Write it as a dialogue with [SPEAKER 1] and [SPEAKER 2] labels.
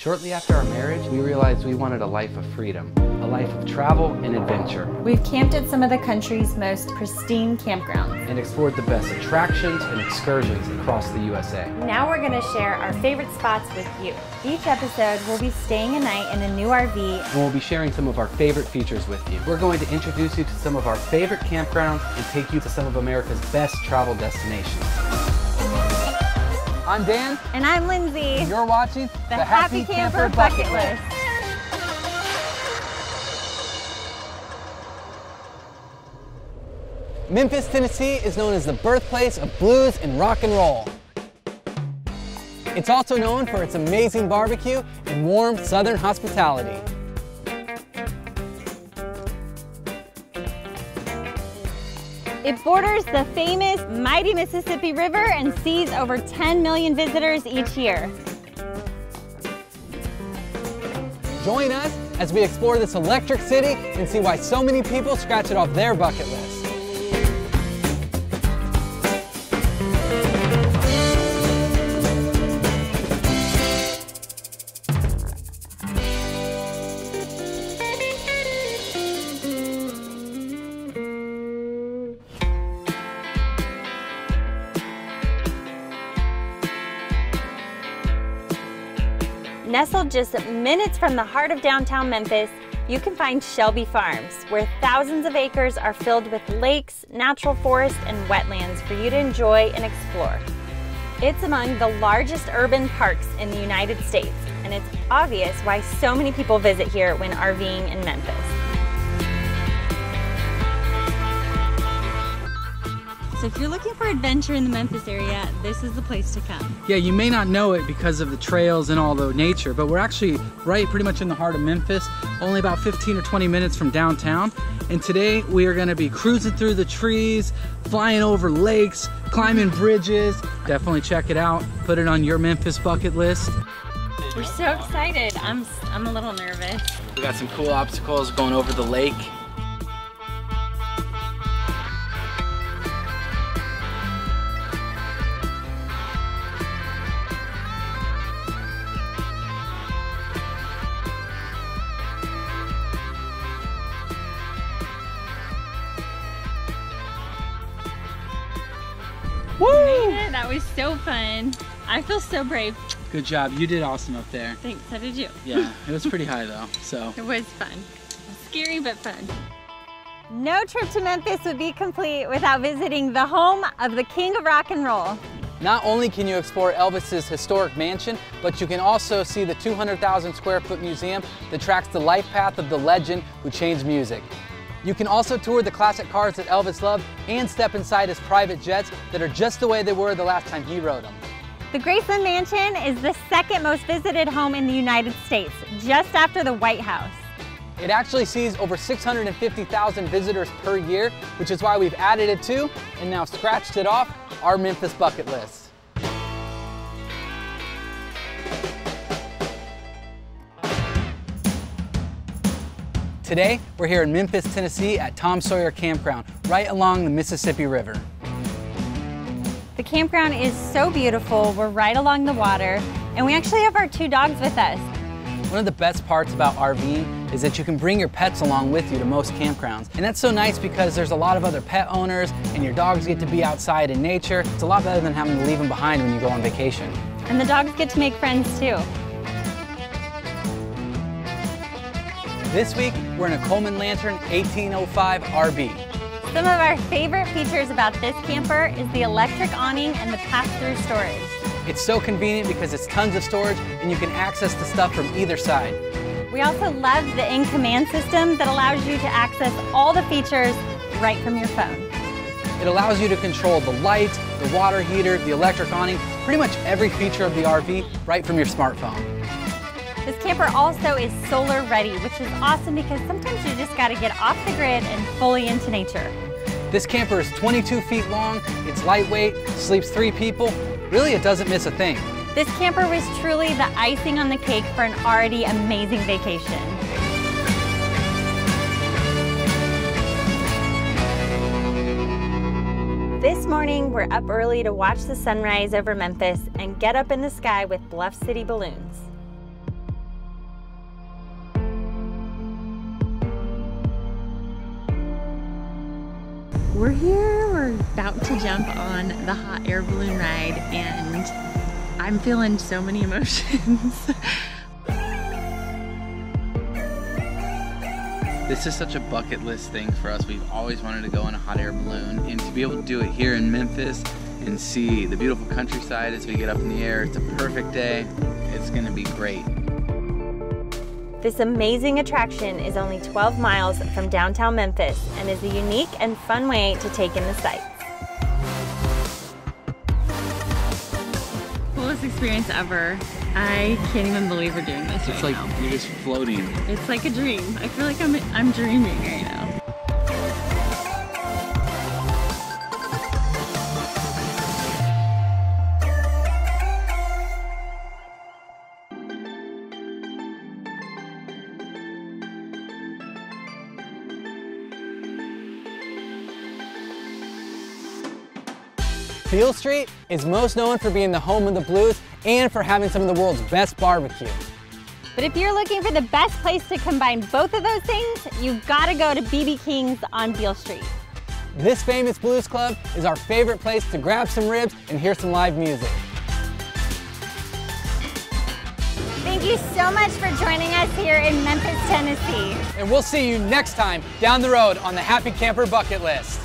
[SPEAKER 1] Shortly after our marriage, we realized we wanted a life of freedom, a life of travel and adventure,
[SPEAKER 2] We've camped at some of the country's most pristine campgrounds.
[SPEAKER 1] and explored the best attractions and excursions across the USA.
[SPEAKER 2] Now we're going to share our favorite spots with you. Each episode, we'll be staying a night in a new RV.
[SPEAKER 1] And we'll be sharing some of our favorite features with you. We're going to introduce you to some of our favorite campgrounds and take you to some of America's best travel destinations. I'm Dan.
[SPEAKER 2] And I'm Lindsay.
[SPEAKER 1] You're watching
[SPEAKER 2] the, Happy, Camper, Bucket List.
[SPEAKER 3] Memphis, Tennessee is known as the birthplace of blues and rock and roll. It's also known for its amazing barbecue and warm southern hospitality.
[SPEAKER 2] It borders the famous mighty Mississippi River and sees over 10 million visitors each year.
[SPEAKER 3] Join us as we explore this electric city and see why so many people scratch it off their bucket list.
[SPEAKER 2] Nestled just minutes from the heart of downtown Memphis, you can find Shelby Farms, where thousands of acres are filled with lakes, natural forests, and wetlands for you to enjoy and explore. It's among the largest urban parks in the United States, and it's obvious why so many people visit here when RVing in Memphis. So if you're looking for adventure in the Memphis area, this is the place to come.
[SPEAKER 4] Yeah, you may not know it because of the trails and all the nature, but we're actually right pretty much in the heart of Memphis, only about 15 or 20 minutes from downtown. And today we are gonna be cruising through the trees, flying over lakes, climbing bridges. Definitely check it out. Put it on your Memphis bucket list.
[SPEAKER 2] We're so excited. I'm, I'm a little nervous.
[SPEAKER 4] We got some cool obstacles going over the lake.
[SPEAKER 2] Woo! That was so fun. I feel so brave.
[SPEAKER 4] Good job. You did awesome up there.
[SPEAKER 2] Thanks, so did you.
[SPEAKER 4] Yeah, it was pretty high though, so.
[SPEAKER 2] It was fun. Scary, but fun. No trip to Memphis would be complete without visiting the home of the king of rock and roll.
[SPEAKER 3] Not only can you explore Elvis's historic mansion, but you can also see the 200,000 square foot museum that tracks the life path of the legend who changed music. You can also tour the classic cars that Elvis loved and step inside his private jets that are just the way they were the last time he rode them.
[SPEAKER 2] The Graceland Mansion is the second most visited home in the United States, just after the White House.
[SPEAKER 3] It actually sees over 650,000 visitors per year, which is why we've added it to, and now scratched it off, our Memphis bucket list. Today, we're here in Memphis, Tennessee at Tom Sawyer Campground, right along the Mississippi River.
[SPEAKER 2] The campground is so beautiful. We're right along the water, and we actually have our two dogs with us.
[SPEAKER 3] One of the best parts about RVing is that you can bring your pets along with you to most campgrounds. And that's so nice because there's a lot of other pet owners and your dogs get to be outside in nature. It's a lot better than having to leave them behind when you go on vacation.
[SPEAKER 2] And the dogs get to make friends too.
[SPEAKER 3] This week, we're in a Coleman Lantern 1805 RV.
[SPEAKER 2] Some of our favorite features about this camper is the electric awning and the pass-through storage.
[SPEAKER 3] It's so convenient because it's tons of storage and you can access the stuff from either side.
[SPEAKER 2] We also love the in-command system that allows you to access all the features right from your phone.
[SPEAKER 3] It allows you to control the lights, the water heater, the electric awning, pretty much every feature of the RV right from your smartphone.
[SPEAKER 2] This camper also is solar ready, which is awesome because sometimes you just gotta get off the grid and fully into nature.
[SPEAKER 3] This camper is 22 feet long, it's lightweight, sleeps three people. Really, it doesn't miss a thing.
[SPEAKER 2] This camper was truly the icing on the cake for an already amazing vacation. This morning, we're up early to watch the sunrise over Memphis and get up in the sky with Bluff City balloons.
[SPEAKER 5] We're here, we're about to jump on the hot air balloon ride and I'm feeling so many emotions.
[SPEAKER 4] This is such a bucket list thing for us. We've always wanted to go on a hot air balloon and to be able to do it here in Memphis and see the beautiful countryside as we get up in the air. It's a perfect day. It's gonna be great.
[SPEAKER 2] This amazing attraction is only 12 miles from downtown Memphis and is a unique and fun way to take in the sights.
[SPEAKER 5] Coolest experience ever. I can't even believe we're doing this
[SPEAKER 4] It's
[SPEAKER 5] right
[SPEAKER 4] like
[SPEAKER 5] now.
[SPEAKER 4] you're just floating.
[SPEAKER 5] It's like a dream. I feel like I'm I'm dreaming right now.
[SPEAKER 3] Beale Street is most known for being the home of the blues and for having some of the world's best barbecue.
[SPEAKER 2] But if you're looking for the best place to combine both of those things, you've got to go to BB King's on Beale Street.
[SPEAKER 3] This famous blues club is our favorite place to grab some ribs and hear some live music.
[SPEAKER 2] Thank you so much for joining us here in Memphis, Tennessee.
[SPEAKER 3] And we'll see you next time down the road on the Happy Camper Bucket List.